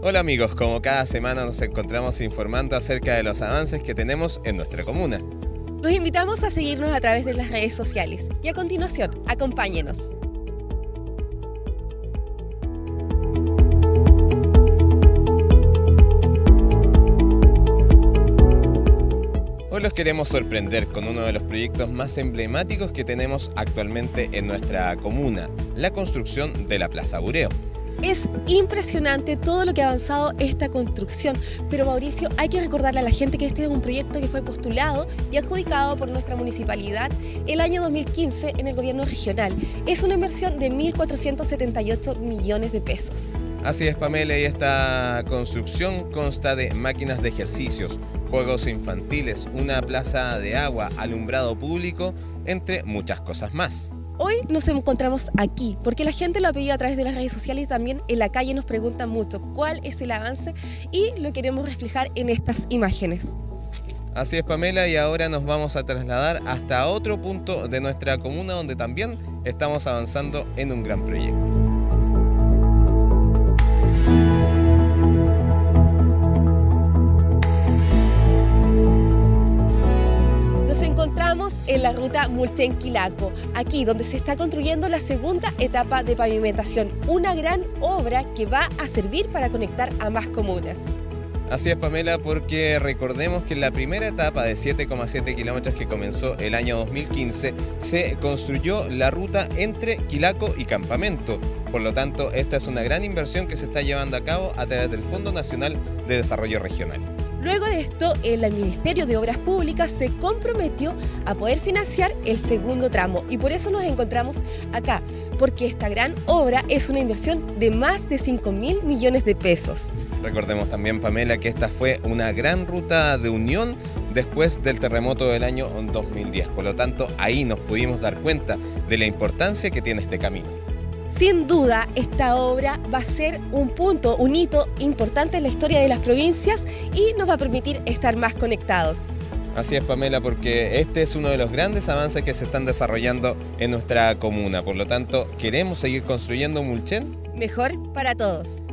Hola amigos, como cada semana nos encontramos informando acerca de los avances que tenemos en nuestra comuna. Los invitamos a seguirnos a través de las redes sociales y a continuación, acompáñenos. Hoy los queremos sorprender con uno de los proyectos más emblemáticos que tenemos actualmente en nuestra comuna, la construcción de la Plaza Bureo. Es impresionante todo lo que ha avanzado esta construcción, pero Mauricio, hay que recordarle a la gente que este es un proyecto que fue postulado y adjudicado por nuestra municipalidad el año 2015 en el gobierno regional. Es una inversión de 1.478 millones de pesos. Así es, Pamela, y esta construcción consta de máquinas de ejercicios, juegos infantiles, una plaza de agua, alumbrado público, entre muchas cosas más. Hoy nos encontramos aquí porque la gente lo ha pedido a través de las redes sociales y también en la calle nos preguntan mucho cuál es el avance y lo queremos reflejar en estas imágenes. Así es Pamela y ahora nos vamos a trasladar hasta otro punto de nuestra comuna donde también estamos avanzando en un gran proyecto. En la ruta Multenquilaco, aquí donde se está construyendo la segunda etapa de pavimentación, una gran obra que va a servir para conectar a más comunas. Así es, Pamela, porque recordemos que en la primera etapa de 7,7 kilómetros que comenzó el año 2015 se construyó la ruta entre Quilaco y Campamento. Por lo tanto, esta es una gran inversión que se está llevando a cabo a través del Fondo Nacional de Desarrollo Regional. Luego de esto, el Ministerio de Obras Públicas se comprometió a poder financiar el segundo tramo y por eso nos encontramos acá, porque esta gran obra es una inversión de más de 5 mil millones de pesos. Recordemos también, Pamela, que esta fue una gran ruta de unión después del terremoto del año 2010. Por lo tanto, ahí nos pudimos dar cuenta de la importancia que tiene este camino. Sin duda, esta obra va a ser un punto, un hito importante en la historia de las provincias y nos va a permitir estar más conectados. Así es, Pamela, porque este es uno de los grandes avances que se están desarrollando en nuestra comuna. Por lo tanto, ¿queremos seguir construyendo Mulchen? Mejor para todos.